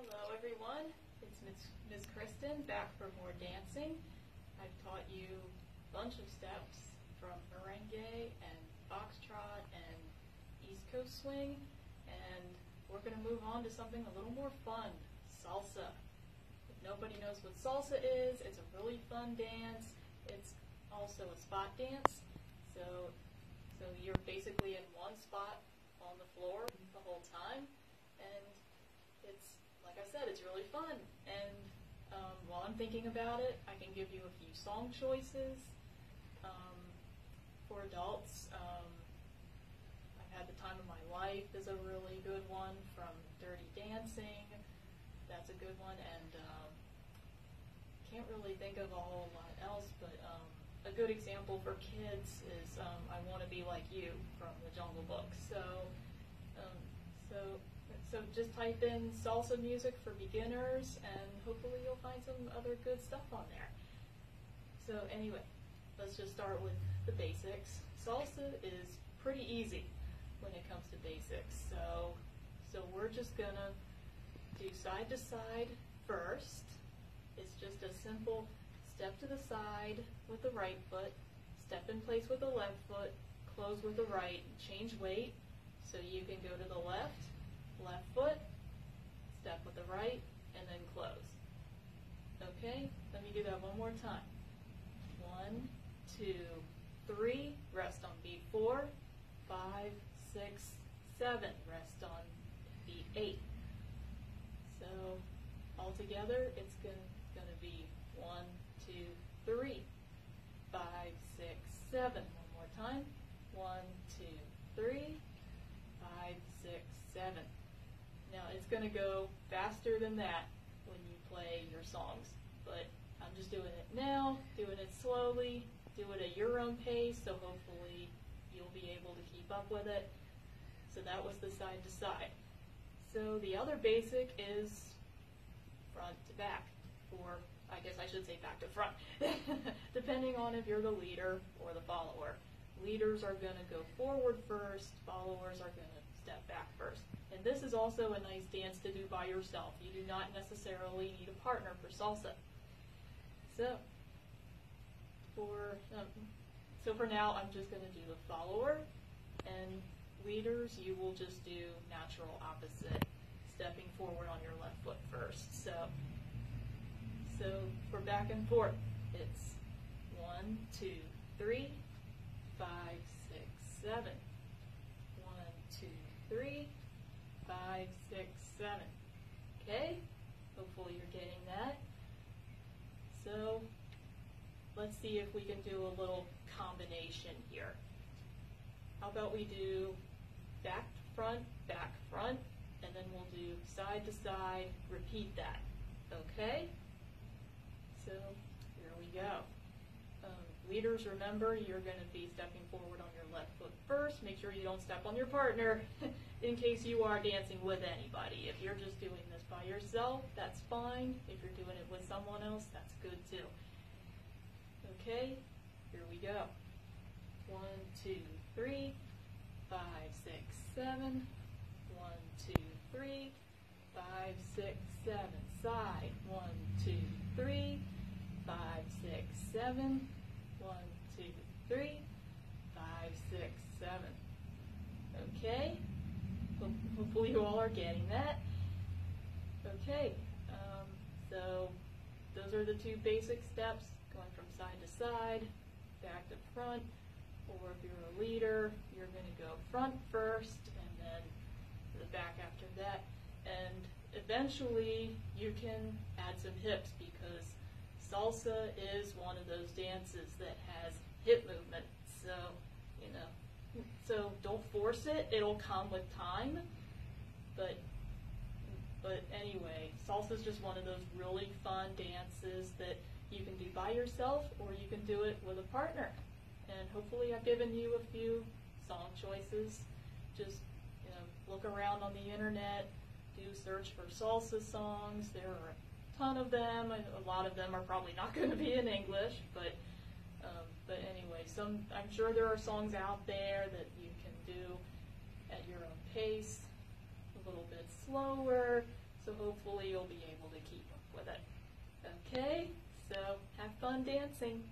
Hello, everyone. It's Ms. Kristen back for more dancing. I've taught you a bunch of steps from merengue and foxtrot and East Coast swing, and we're going to move on to something a little more fun, salsa. If nobody knows what salsa is, it's a really fun dance. It's also a spot dance, so so you're basically in one spot on the floor the whole time, and it's like I said, it's really fun. And um, while I'm thinking about it, I can give you a few song choices um, for adults. Um, I've had the time of my life is a really good one from Dirty Dancing. That's a good one, and um, can't really think of a whole lot else, but um, a good example for kids is um, "I Want to Be Like You" from the Jungle Book. So, um, so, so just type in salsa music for beginners, and hopefully you'll find some other good stuff on there. So anyway, let's just start with the basics. Salsa is pretty easy when it comes to basics. So, so we're just gonna do side to side first. It's just a simple step to the side with the right foot, step in place with the left foot, close with the right, change weight. So you can go to the left, left foot, step with the right, and then close. Okay, let me do that one more time. One, two, three, rest on beat four, five, six, seven, rest on beat eight. So altogether, it's going to be one, two, three, five, six, seven. One more time. One, two, three, five, six, seven. Now it's going to go faster than that when you play your songs, but I'm just doing it now, doing it slowly, do it at your own pace, so hopefully you'll be able to keep up with it. So that was the side to side. So the other basic is front to back, or I guess I should say back to front, depending on if you're the leader or the follower. Leaders are going to go forward first, followers are going to step back first. And this is also a nice dance to do by yourself. You do not necessarily need a partner for salsa. So, for um, so for now, I'm just going to do the follower, and leaders, you will just do natural opposite, stepping forward on your left foot first. So, so for back and forth, it's one, two, three, five, six, seven. One, two, three, five, six, seven. Okay? Hopefully you're getting that. So let's see if we can do a little combination here. How about we do back front, back front, and then we'll do side to side, repeat that. Okay? So here we go. Remember you're going to be stepping forward on your left foot first. Make sure you don't step on your partner in case you are dancing with anybody. If you're just doing this by yourself, that's fine. If you're doing it with someone else, that's good too. Okay, here we go. One, two, three, five, six, seven. One, two, three, five, six, seven. Side. One, two, three, five, six, seven. One, two, three, five, six, seven. Okay. Hopefully you all are getting that. Okay. Um, so those are the two basic steps, going from side to side, back to front. Or if you're a leader, you're going to go front first and then the back after that. And eventually you can add some hips because salsa is one of those dances that has hip movement. So, you know, so don't force it. It'll come with time. But but anyway, salsa is just one of those really fun dances that you can do by yourself or you can do it with a partner. And hopefully I've given you a few song choices. Just you know, look around on the internet, do search for salsa songs. There are ton of them. A lot of them are probably not going to be in English, but um, but anyway, some I'm sure there are songs out there that you can do at your own pace, a little bit slower. So hopefully you'll be able to keep up with it. Okay, so have fun dancing.